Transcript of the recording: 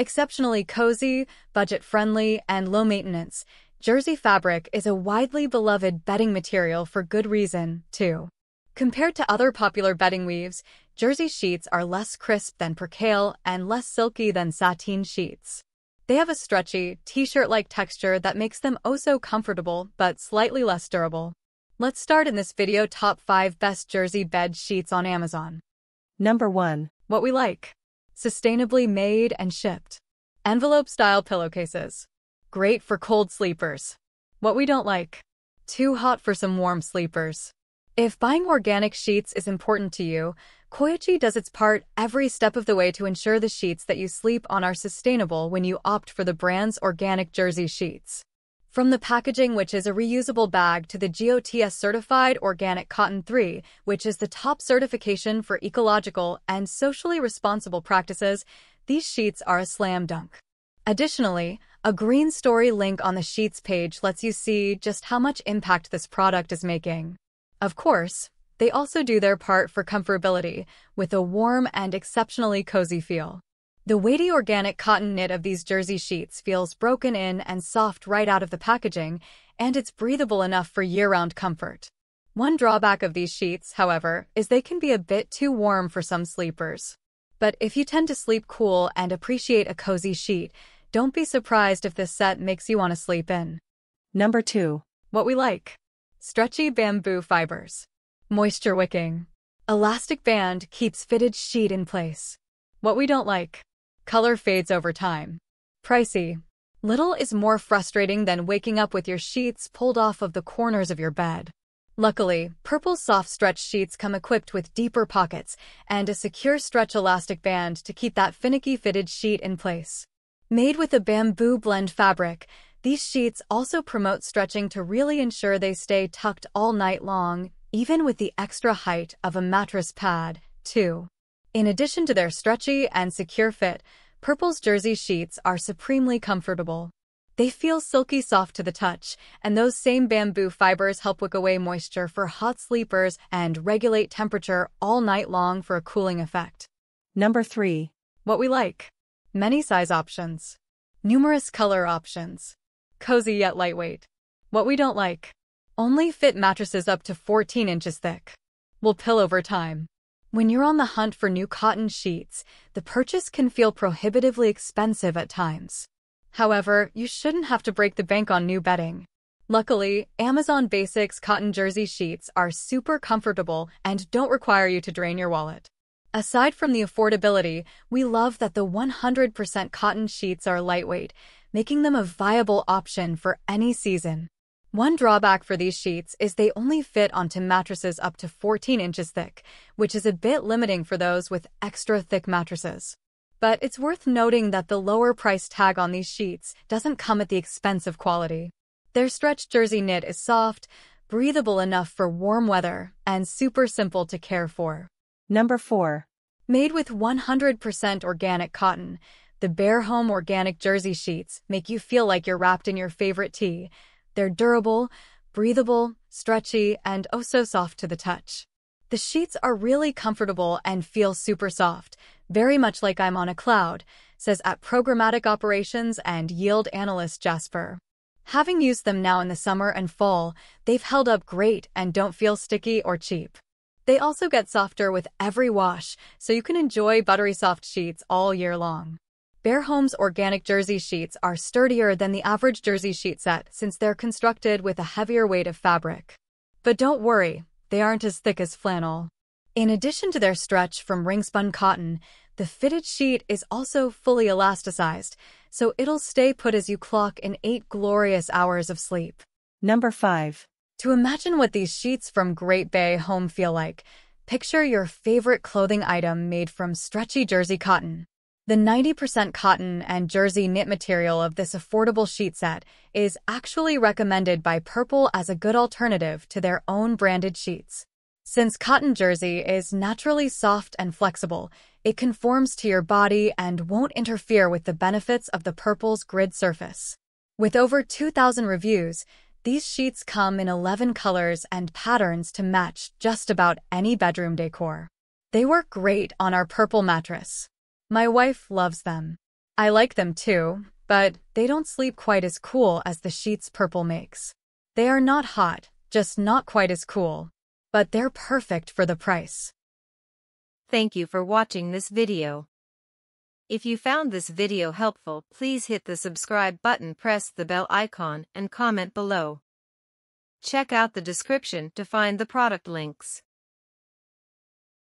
Exceptionally cozy, budget-friendly, and low-maintenance, jersey fabric is a widely beloved bedding material for good reason, too. Compared to other popular bedding weaves, jersey sheets are less crisp than percale and less silky than sateen sheets. They have a stretchy, t-shirt-like texture that makes them oh so comfortable but slightly less durable. Let's start in this video top 5 best jersey bed sheets on Amazon. Number 1. What we like. Sustainably made and shipped. Envelope-style pillowcases. Great for cold sleepers. What we don't like. Too hot for some warm sleepers. If buying organic sheets is important to you, Coyuchi does its part every step of the way to ensure the sheets that you sleep on are sustainable when you opt for the brand's organic jersey sheets. From the packaging, which is a reusable bag, to the GOTS certified organic cotton 3, which is the top certification for ecological and socially responsible practices, these sheets are a slam dunk. Additionally, a green story link on the sheets page lets you see just how much impact this product is making. Of course, they also do their part for comfortability, with a warm and exceptionally cozy feel. The weighty organic cotton knit of these jersey sheets feels broken in and soft right out of the packaging, and it's breathable enough for year-round comfort. One drawback of these sheets, however, is they can be a bit too warm for some sleepers. But if you tend to sleep cool and appreciate a cozy sheet, don't be surprised if this set makes you want to sleep in. Number 2. What we like. Stretchy bamboo fibers. Moisture wicking. Elastic band keeps fitted sheet in place. What we don't like. Color fades over time. Pricey. Little is more frustrating than waking up with your sheets pulled off of the corners of your bed. Luckily, Purple SoftStretch sheets come equipped with deeper pockets and a secure stretch elastic band to keep that finicky fitted sheet in place. Made with a bamboo blend fabric, these sheets also promote stretching to really ensure they stay tucked all night long, even with the extra height of a mattress pad, too. In addition to their stretchy and secure fit, Purple's jersey sheets are supremely comfortable. They feel silky soft to the touch, and those same bamboo fibers help wick away moisture for hot sleepers and regulate temperature all night long for a cooling effect. Number 3. What we like. Many size options. Numerous color options. Cozy yet lightweight. What we don't like. Only fit mattresses up to 14 inches thick. Will pill over time. When you're on the hunt for new cotton sheets, the purchase can feel prohibitively expensive at times. However, you shouldn't have to break the bank on new bedding. Luckily, Amazon Basics cotton jersey sheets are super comfortable and don't require you to drain your wallet. Aside from the affordability, we love that the 100% cotton sheets are lightweight, making them a viable option for any season. One drawback for these sheets is they only fit onto mattresses up to 14 inches thick, which is a bit limiting for those with extra thick mattresses. But it's worth noting that the lower price tag on these sheets doesn't come at the expense of quality. Their stretch jersey knit is soft, breathable enough for warm weather, and super simple to care for. Number 4. Made with 100% organic cotton, the Bare Home Organic Jersey Sheets make you feel like you're wrapped in your favorite tee. They're durable, breathable, stretchy, and oh so soft to the touch. The sheets are really comfortable and feel super soft, very much like I'm on a cloud, says at Programmatic Operations and Yield Analyst Jasper. Having used them now in the summer and fall, they've held up great and don't feel sticky or cheap. They also get softer with every wash, so you can enjoy buttery soft sheets all year long. Bare Home's organic jersey sheets are sturdier than the average jersey sheet set since they're constructed with a heavier weight of fabric. But don't worry, they aren't as thick as flannel. In addition to their stretch from ring-spun cotton, the fitted sheet is also fully elasticized, so it'll stay put as you clock in eight glorious hours of sleep. Number 5. To imagine what these sheets from Great Bay Home feel like, picture your favorite clothing item made from stretchy jersey cotton. The 90% cotton and jersey knit material of this affordable sheet set is actually recommended by Purple as a good alternative to their own branded sheets. Since cotton jersey is naturally soft and flexible, it conforms to your body and won't interfere with the benefits of the Purple's grid surface. With over 2,000 reviews, these sheets come in 11 colors and patterns to match just about any bedroom decor. They work great on our purple mattress. My wife loves them. I like them too, but they don't sleep quite as cool as the sheets Purple makes. They are not hot, just not quite as cool. But they're perfect for the price. Thank you for watching this video. If you found this video helpful, please hit the subscribe button, press the bell icon, and comment below. Check out the description to find the product links.